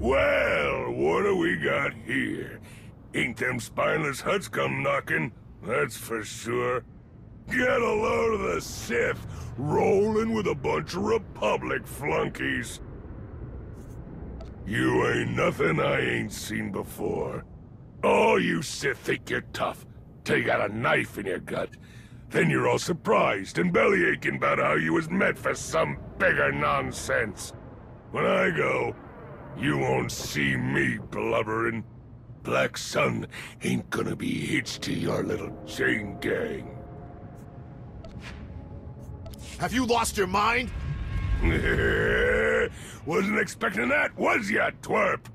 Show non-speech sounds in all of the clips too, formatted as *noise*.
what do we got here? Ain't them spineless Hutts come knocking, that's for sure. Get a load of the Sith, rolling with a bunch of Republic flunkies. You ain't nothing I ain't seen before. Oh, you Sith think you're tough, till you got a knife in your gut. Then you're all surprised and belly aching about how you was meant for some bigger nonsense. When I go, you won't see me blubbering. Black Sun ain't gonna be hitched to your little chain gang. Have you lost your mind? *laughs* Wasn't expecting that, was ya, twerp?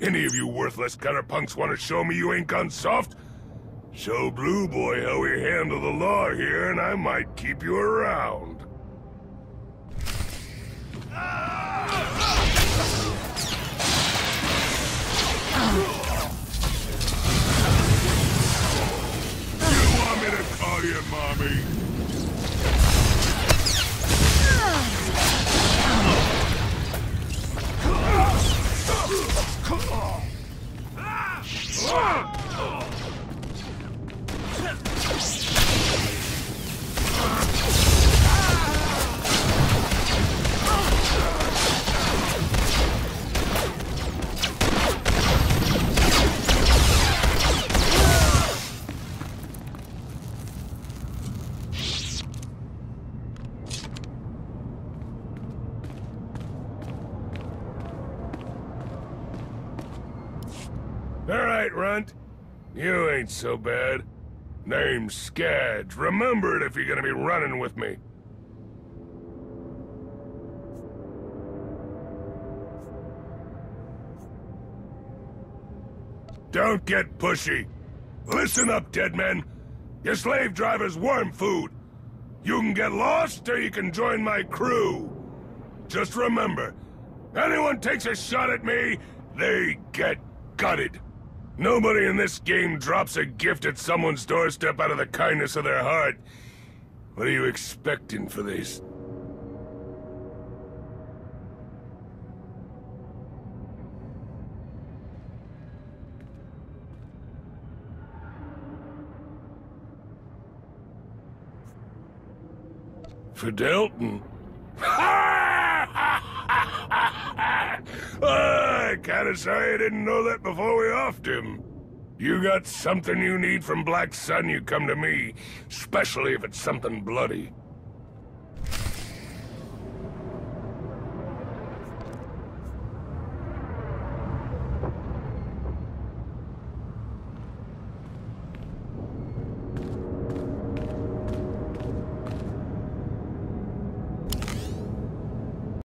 Any of you worthless punks want to show me you ain't gone soft? Show Blue Boy how we handle the law here, and I might keep you around. You All right, Runt. You ain't so bad. Name's Scads. Remember it if you're gonna be running with me. Don't get pushy. Listen up, dead men. Your slave driver's worm food. You can get lost or you can join my crew. Just remember, anyone takes a shot at me, they get gutted. Nobody in this game drops a gift at someone's doorstep out of the kindness of their heart. What are you expecting for this? For Delton? *laughs* Ah! Sorry I didn't know that before we offed him. You got something you need from Black Sun, you come to me. Especially if it's something bloody.